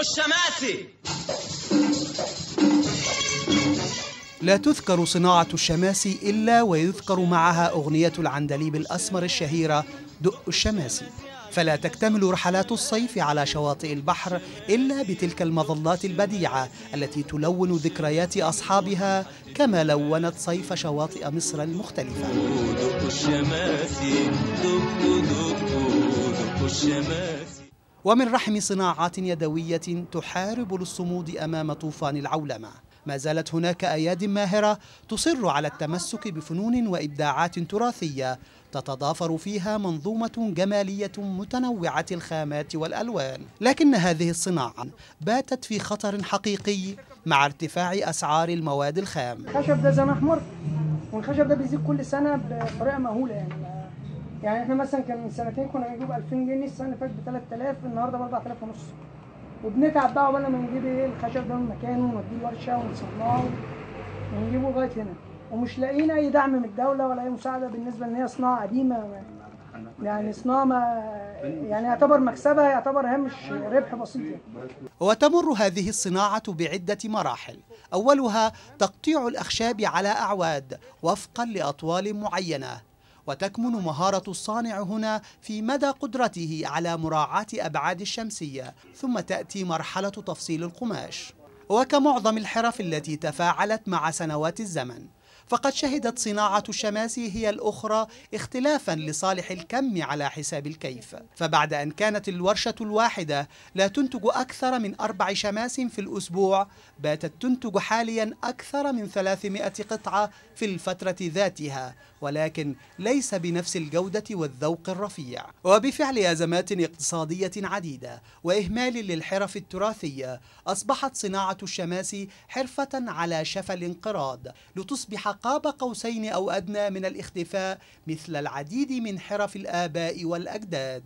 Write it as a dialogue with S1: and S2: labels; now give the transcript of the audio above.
S1: الشماسي
S2: لا تذكر صناعة الشماسي إلا ويذكر معها أغنية العندليب الأسمر الشهيرة دق الشماسي فلا تكتمل رحلات الصيف على شواطئ البحر إلا بتلك المظلات البديعة التي تلون ذكريات أصحابها كما لونت صيف شواطئ مصر المختلفة.
S1: دق الشماسي دق دق دق الشماسي
S2: ومن رحم صناعات يدوية تحارب للصمود أمام طوفان العولمة. ما زالت هناك أياد ماهرة تصر على التمسك بفنون وإبداعات تراثية تتضافر فيها منظومة جمالية متنوعة الخامات والألوان. لكن هذه الصناعة باتت في خطر حقيقي مع ارتفاع أسعار المواد الخام.
S3: الخشب ده زمان أحمر والخشب ده بيزيد كل سنة بطريقة مهولة يعني. يعني إحنا مثلا كان من سنتين كنا بنجيب 2000 جنيه السنة اللي فاتت ب 3000 النهارده ب 4000 ونص وبنتعب بقى عقبال ما نجيب إيه؟ الخشب ده من مكانه ونوديه الورشه ونصنعه ونجيبه لغاية هنا. ومش لاقيين أي دعم من الدولة ولا أي مساعدة بالنسبة إن هي صناعة قديمة. يعني صناعة ما يعني يعتبر مكسبها يعتبر هامش ربح بسيط يعني.
S2: وتمر هذه الصناعة بعدة مراحل. أولها تقطيع الأخشاب على أعواد وفقا لأطوال معينة. وتكمن مهارة الصانع هنا في مدى قدرته على مراعاة أبعاد الشمسية ثم تأتي مرحلة تفصيل القماش. وكمعظم الحرف التي تفاعلت مع سنوات الزمن. فقد شهدت صناعة الشماسي هي الأخرى اختلافا لصالح الكم على حساب الكيف. فبعد أن كانت الورشة الواحدة لا تنتج أكثر من أربع شماس في الأسبوع باتت تنتج حاليا أكثر من 300 قطعة في الفترة ذاتها ولكن ليس بنفس الجودة والذوق الرفيع. وبفعل أزمات اقتصادية عديدة وإهمال للحرف التراثية أصبحت صناعة الشماسي حرفة على شفا الانقراض لتصبح قاب قوسين أو أدنى من الاختفاء مثل العديد من حرف الآباء والأجداد.